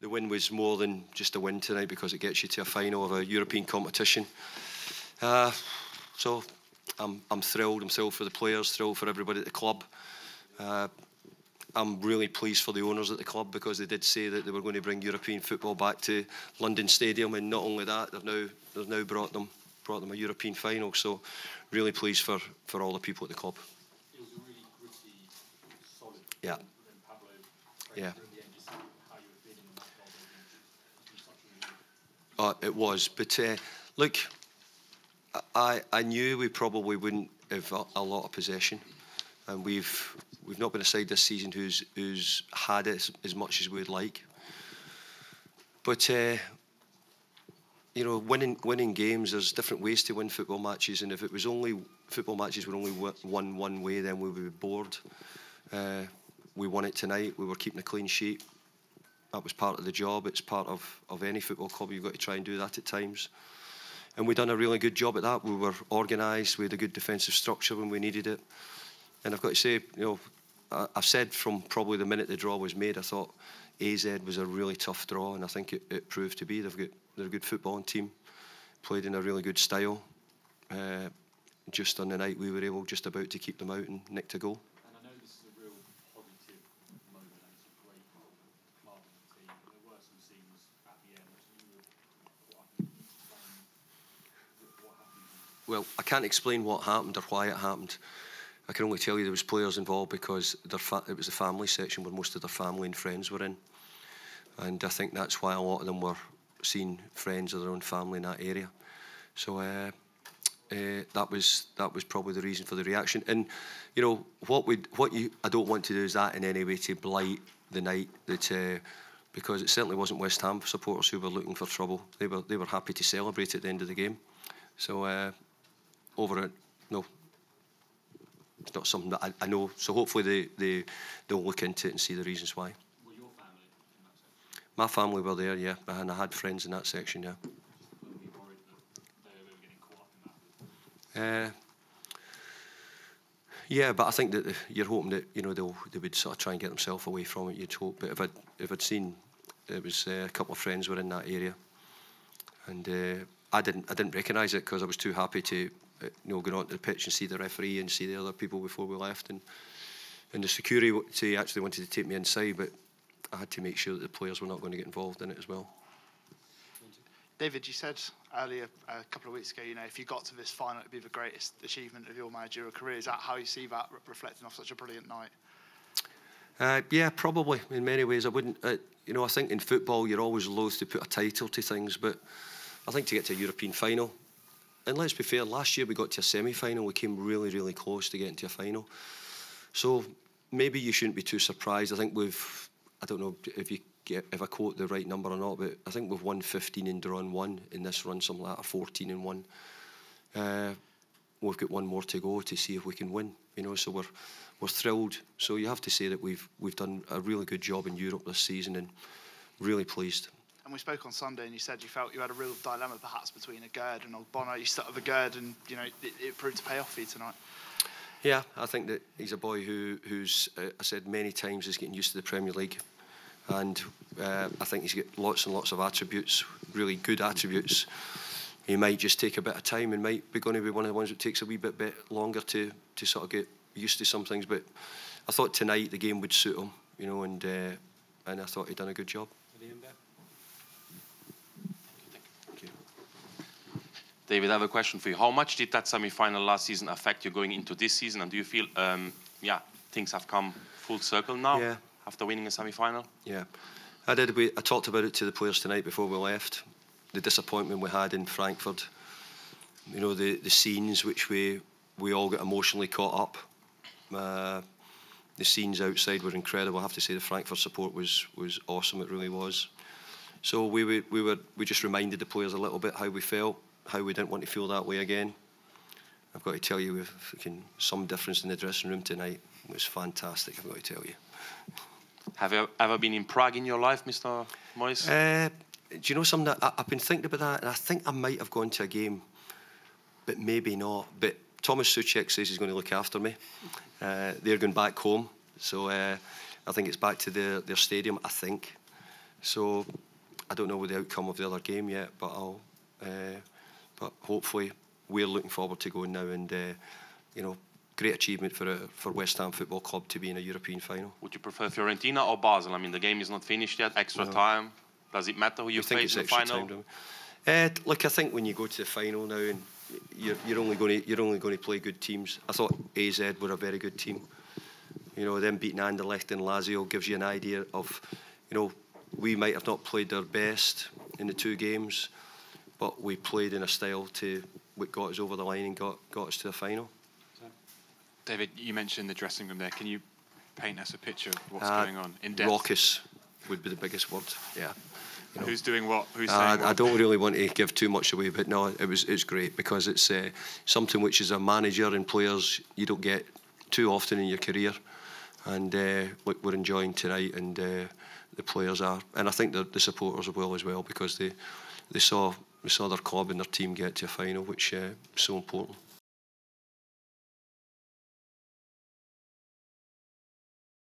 the win was more than just a win tonight because it gets you to a final of a European competition. Uh, so I'm, I'm thrilled. I'm thrilled for the players, thrilled for everybody at the club. Uh, I'm really pleased for the owners at the club because they did say that they were going to bring European football back to London Stadium, and not only that, they've now they've now brought them brought them a European final. So, really pleased for for all the people at the club. It was a really gritty, solid. Yeah. Pablo Yeah. Uh, it was, but uh, look, I I knew we probably wouldn't have a, a lot of possession, and we've we've not been a side this season who's who's had it as, as much as we'd like. But uh, you know, winning winning games, there's different ways to win football matches, and if it was only football matches were only won one way, then we would be bored. Uh, we won it tonight. We were keeping a clean sheet. That was part of the job. It's part of, of any football club. You've got to try and do that at times. And we've done a really good job at that. We were organised. We had a good defensive structure when we needed it. And I've got to say, you know, I, I've said from probably the minute the draw was made, I thought AZ was a really tough draw, and I think it, it proved to be. They've got they're a good footballing team, played in a really good style. Uh, just on the night we were able just about to keep them out and nick to goal. And I know this is a real positive moment and it's a great part of the team, but there were some scenes at the end which you were quite what happened. Well, I can't explain what happened or why it happened. I can only tell you there was players involved because it was the family section where most of their family and friends were in, and I think that's why a lot of them were seeing friends of their own family in that area. So uh, uh, that was that was probably the reason for the reaction. And you know what we what you I don't want to do is that in any way to blight the night that. Uh, because it certainly wasn't West Ham supporters who were looking for trouble. They were they were happy to celebrate at the end of the game. So uh, over it, no, it's not something that I, I know. So hopefully they, they they'll look into it and see the reasons why. Were your family in that section? My family were there, yeah, and I had friends in that section, yeah. Uh, yeah, but I think that you're hoping that you know they'll they would sort of try and get themselves away from it. You'd hope, but if I'd if I'd seen it was uh, a couple of friends were in that area, and uh, I didn't I didn't recognise it because I was too happy to you know go onto the pitch and see the referee and see the other people before we left, and and the security actually wanted to take me inside, but I had to make sure that the players were not going to get involved in it as well. David, you said earlier a couple of weeks ago, you know, if you got to this final, it'd be the greatest achievement of your managerial career. Is that how you see that reflecting off such a brilliant night? Uh, yeah, probably. In many ways, I wouldn't. Uh, you know, I think in football you're always loath to put a title to things, but I think to get to a European final, and let's be fair, last year we got to a semi-final. We came really, really close to getting to a final. So maybe you shouldn't be too surprised. I think we've. I don't know if you get, if I quote the right number or not, but I think we've won 15 and drawn one in this run, something like that, 14 and one. Uh, we've got one more to go to see if we can win. You know, so we're we're thrilled. So you have to say that we've we've done a really good job in Europe this season, and really pleased. And we spoke on Sunday, and you said you felt you had a real dilemma, perhaps between Aguerd and Ogbonna. You started with Gerd, and you know it, it proved to pay off for you tonight. Yeah, I think that he's a boy who, who's, uh, I said many times, is getting used to the Premier League and uh, I think he's got lots and lots of attributes, really good attributes. He might just take a bit of time and might be going to be one of the ones that takes a wee bit, bit longer to, to sort of get used to some things. But I thought tonight the game would suit him, you know, and uh, and I thought he'd done a good job. David, I have a question for you. How much did that semi-final last season affect you going into this season? And do you feel, um, yeah, things have come full circle now? Yeah, after winning a semi-final? Yeah, I did. We, I talked about it to the players tonight before we left. The disappointment we had in Frankfurt. You know the the scenes which we we all got emotionally caught up. Uh, the scenes outside were incredible. I have to say the Frankfurt support was was awesome. It really was. So we we, we were we just reminded the players a little bit how we felt, how we didn't want to feel that way again. I've got to tell you, we've seen some difference in the dressing room tonight. It was fantastic. I've got to tell you. Have you ever been in Prague in your life, Mr. Moyes? Uh, do you know something? I, have been thinking about that, and I think I might have gone to a game, but maybe not. But Tomas Soucek says he's going to look after me. Uh, they're going back home, so uh, I think it's back to their, their stadium. I think. So I don't know the outcome of the other game yet, but I'll. Uh, but hopefully, we're looking forward to going now, and uh, you know, great achievement for a, for West Ham Football Club to be in a European final. Would you prefer Fiorentina or Basel? I mean, the game is not finished yet. Extra No. time. Does it matter who you face it's in the final? time. Uh, look, I think when you go to the final now, and you're, you're only going to you're only going to play good teams. I thought AZ were a very good team. You know, them beating Anderlecht and Lazio gives you an idea of, you know, we might have not played our best in the two games, but we played in a style to what got us over the line and got got us to the final. David, you mentioned the dressing room there. Can you paint us a picture of what's Uh, going on in depth? Raucous would be the biggest word. Yeah. you know. Who's doing what? Who's Uh, saying I don't really want to give too much away, but no, it was it's great because it's uh, something which is a manager and players you don't get too often in your career, and uh, look, we're enjoying tonight, and uh, the players are, and I think the, the supporters will as well because they they saw they saw their club and their team get to a final, which uh, is so important.